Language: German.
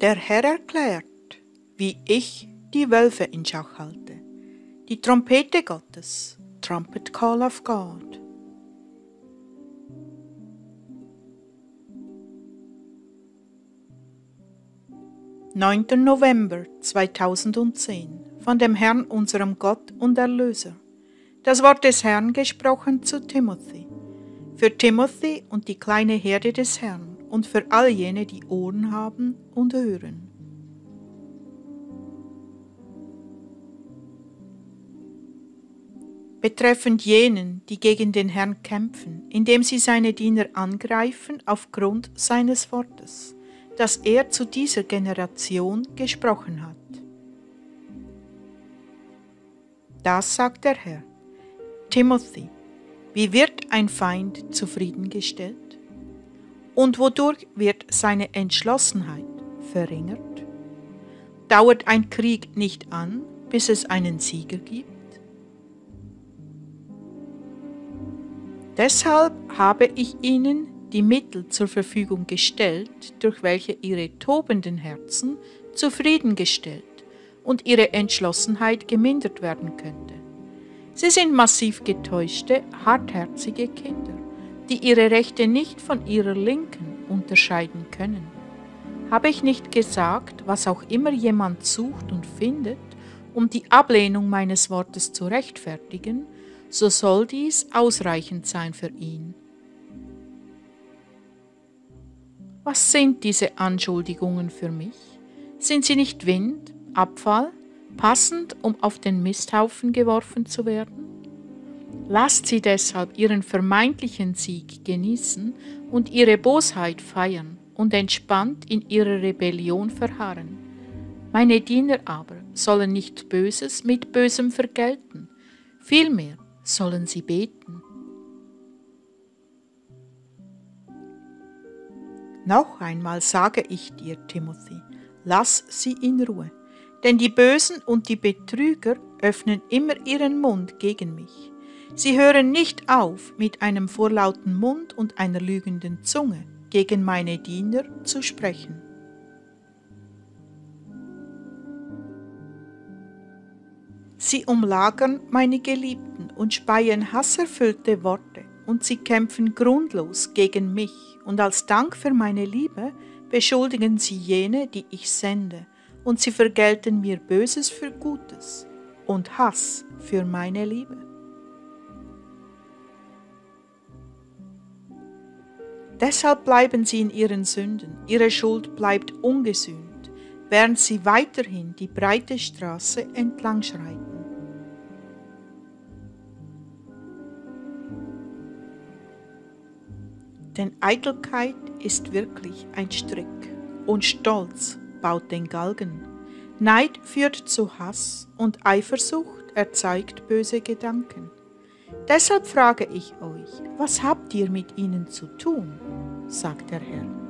Der Herr erklärt, wie ich die Wölfe in Schach halte. Die Trompete Gottes, Trumpet Call of God. Neunten November 2010 von dem Herrn unserem Gott und Erlöser. Das Wort des Herrn gesprochen zu Timothy. Für Timothy und die kleine Herde des Herrn und für all jene, die Ohren haben und hören. betreffend jenen, die gegen den Herrn kämpfen, indem sie seine Diener angreifen aufgrund seines Wortes, das er zu dieser Generation gesprochen hat. Das sagt der Herr. Timothy, wie wird ein Feind zufriedengestellt? Und wodurch wird seine Entschlossenheit verringert? Dauert ein Krieg nicht an, bis es einen Sieger gibt? Deshalb habe ich ihnen die Mittel zur Verfügung gestellt, durch welche ihre tobenden Herzen zufriedengestellt und ihre Entschlossenheit gemindert werden könnte. Sie sind massiv getäuschte, hartherzige Kinder, die ihre Rechte nicht von ihrer Linken unterscheiden können. Habe ich nicht gesagt, was auch immer jemand sucht und findet, um die Ablehnung meines Wortes zu rechtfertigen, so soll dies ausreichend sein für ihn. Was sind diese Anschuldigungen für mich? Sind sie nicht Wind, Abfall, passend, um auf den Misthaufen geworfen zu werden? Lasst sie deshalb ihren vermeintlichen Sieg genießen und ihre Bosheit feiern und entspannt in ihrer Rebellion verharren. Meine Diener aber sollen nicht Böses mit Bösem vergelten, vielmehr sollen sie beten. Noch einmal sage ich dir, Timothy, lass sie in Ruhe, denn die Bösen und die Betrüger öffnen immer ihren Mund gegen mich. Sie hören nicht auf, mit einem vorlauten Mund und einer lügenden Zunge gegen meine Diener zu sprechen. Sie umlagern meine Geliebten und speien hasserfüllte Worte, und sie kämpfen grundlos gegen mich, und als Dank für meine Liebe beschuldigen sie jene, die ich sende, und sie vergelten mir Böses für Gutes und Hass für meine Liebe. Deshalb bleiben sie in ihren Sünden, ihre Schuld bleibt ungesühnt während sie weiterhin die breite Straße entlang schreiten. Denn Eitelkeit ist wirklich ein Strick und Stolz baut den Galgen. Neid führt zu Hass und Eifersucht erzeugt böse Gedanken. Deshalb frage ich euch, was habt ihr mit ihnen zu tun? sagt der Herr.